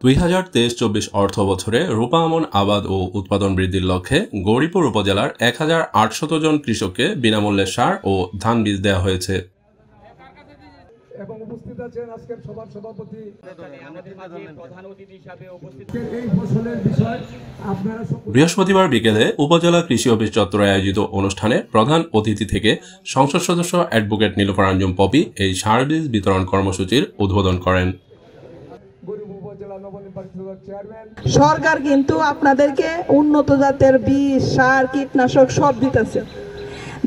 দুই হাজার তেইশ চব্বিশ অর্থ বছরে রূপা আমন আবাদ ও উৎপাদন বৃদ্ধির লক্ষ্যে গৌরীপুর উপজেলার এক হাজার আটশত জন কৃষককে বিনামূল্যে সার ও ধান বীজ দেওয়া হয়েছে। এবং উপস্থিত আছেন আজকের সভার সভাপতি। বৃহস্পতিবার বিকেলে উপজেলা কৃষি অফিস চত্বরে আয়োজিত অনুষ্ঠানে প্রধান অতিথি থেকে সংসদ সদস্য অ্যাডভোকেট নীলফার পপি এই সার বীজ বিতরণ কর্মসূচির উদ্বোধন করেন। সরকার কিন্তু আপনাদেরকে উন্নত জাতের বীজ সার, কীটনাশক সব দিতেছে।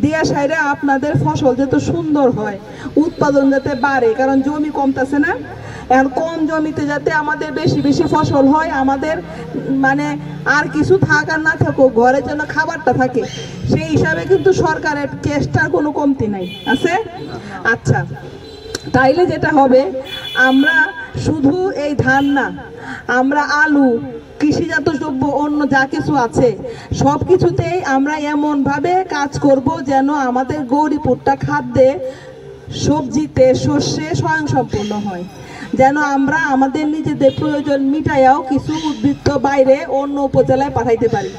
দিয়া সাইরে আপনাদের ফসল যাতে সুন্দর হয়, উৎপাদন যাতে বাড়ে, কারণ জমি কমতেছে না। এখন কম জমিতে যাতে আমাদের বেশি বেশি ফসল হয়, আমাদের মানে আর কিছু থাক আর না থাকুক, ঘরের জন্য খাবারটা থাকে। সেই হিসাবে কিন্তু সরকারের চেষ্টার কোনো কমতি নাই, আছে? আচ্ছা তাইলে যেটা হবে, আমরা শুধু এই ধান না, আমরা আলু, কৃষিজাত দ্রব্য, অন্য যা কিছু আছে সব কিছুতেই আমরা এমনভাবে কাজ করব যেন আমাদের গৌরীপুরটা খাদ্যে, সবজিতে, শস্যে স্বয়ংসম্পূর্ণ হয়। যেন আমরা আমাদের নিজেদের প্রয়োজন মিটাইয়াও কিছু উদ্বৃত্ত বাইরে অন্য উপজেলায় পাঠাইতে পারি।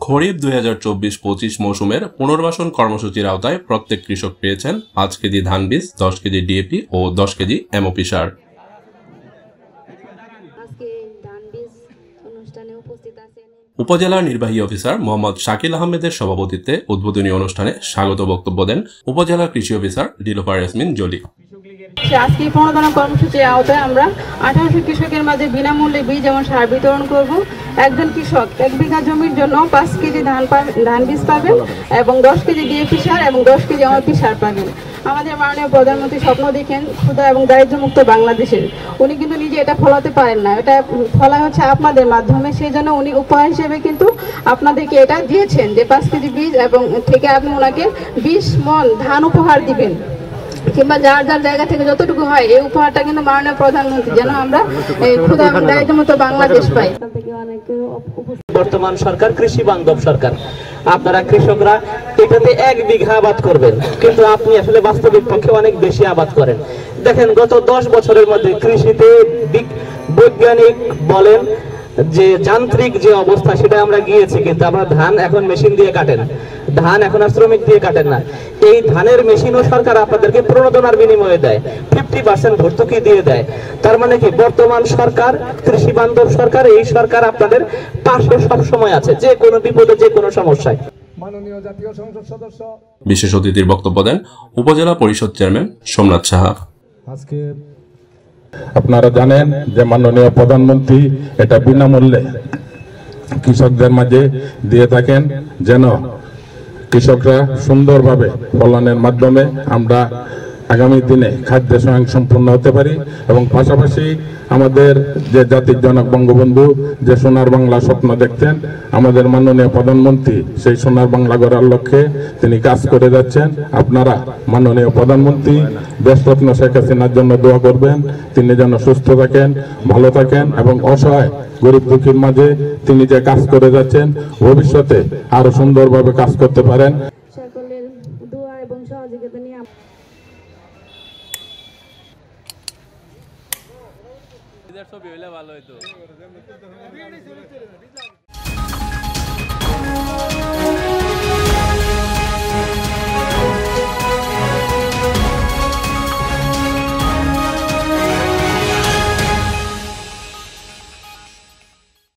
খরিফ দুই হাজার চব্বিশ পঁচিশ মৌসুমের পুনর্বাসন কর্মসূচির আওতায় প্রত্যেক কৃষক পেয়েছেন পাঁচ কেজি ধান বীজ দশ কেজি ডিএপি ও দশ কেজি এমওপি সার। উপজেলা নির্বাহী অফিসার মোহাম্মদ শাকিল আহমেদের সভাপতিত্বে উদ্বোধনী অনুষ্ঠানে স্বাগত বক্তব্য দেন উপজেলা কৃষি অফিসার দিলোফার ইয়াসমিন জলি। আজকে এই প্রণোদনা কর্মসূচির আওতায় আমরা আঠারোশো কৃষকের মাঝে বিনামূল্যে বীজ এবং সার বিতরণ করব। একজন কৃষক এক বিঘা জমির জন্য পাঁচ কেজি ধান ধান বীজ পাবেন এবং দশ কেজি ডিএপি সার এবং দশ কেজি এমপি সার পাবেন। আমাদের মাননীয় প্রধানমন্ত্রী স্বপ্ন দেখেন ক্ষুদা এবং দারিদ্র্যমুক্ত বাংলাদেশের। উনি কিন্তু নিজে এটা ফলাতে পারেন না। এটা ফলা হচ্ছে আপনাদের মাধ্যমে। সেই জন্য উনি উপহার হিসেবে কিন্তু আপনাদেরকে এটা দিয়েছেন যে পাঁচ কেজি বীজ এবং থেকে আপনি ওনাকে বিশ মন ধান উপহার দিবেন। কিংবা যার যার জায়গা থেকে যতটুকু হয়, এই উপহারটা কিন্তু মাননীয় প্রধানমন্ত্রী, যেন আমরা ক্ষুদা এবং দারিদ্র্যমুক্ত বাংলাদেশ পাই। বর্তমান সরকার, কৃষি বান্ধব সরকার। আপনারা কৃষকরা এটাতে এক বিঘা আবাদ করবেন, কিন্তু আপনি আসলে বাস্তবিক পক্ষে অনেক বেশি আবাদ করেন। দেখেন, গত দশ বছরের মধ্যে কৃষিতে বৈজ্ঞানিক বলেন যে যান্ত্রিক যে অবস্থা, সেটা আমরা গিয়েছি, কিন্তু আমরা ধান এখন মেশিন দিয়ে কাটেন। ধান এখন আর শ্রমিক দিয়ে কাটেন না। এই ধানের মেশিনও সরকার আপনাদেরকে প্রণোদনার বিনিময়ে দেয়। ফিফটি পার্সেন্ট ভর্তুকি দিয়ে দেয়। তার মানে কি? বর্তমান সরকার কৃষি বান্ধব সরকার এই সরকার আপনাদের পাশে সব সময় আছে যে কোনো বিপদে যে কোনো সমস্যায়। মাননীয় জাতীয় সংসদ সদস্য। বিশেষ অতিথির বক্তব্য দেন উপজেলা পরিষদ চেয়ারম্যান সোমনাথ সাহা। আজকে আপনারা জানেন যে মাননীয় প্রধানমন্ত্রী এটা বিনামূল্যে কৃষকদের মাঝে দিয়ে থাকেন যেন কৃষকরা সুন্দরভাবে ফলনের মাধ্যমে আমরা আগামী দিনে খাদ্য স্বয়ং সম্পূর্ণ হতে পারি এবং পাশাপাশি আমাদের যে জাতির জনক বঙ্গবন্ধু, যে সোনার বাংলা স্বপ্ন দেখতেন, আমাদের মাননীয় প্রধানমন্ত্রী সেই সোনার বাংলা গড়ার লক্ষ্যে তিনি কাজ করে যাচ্ছেন। আপনারা মাননীয় প্রধানমন্ত্রী, দেশরত্ন শেখ হাসিনার জন্য দোয়া করবেন, তিনি যেন সুস্থ থাকেন, ভালো থাকেন এবং অসহায়, গরিব দুঃখীর মাঝে তিনি যে কাজ করে যাচ্ছেন, ভবিষ্যতে আরও সুন্দরভাবে কাজ করতে পারেন। সকলের দোয়া এবং সহযোগিতা নিয়ে ছবি হইলে ভালো হইতো।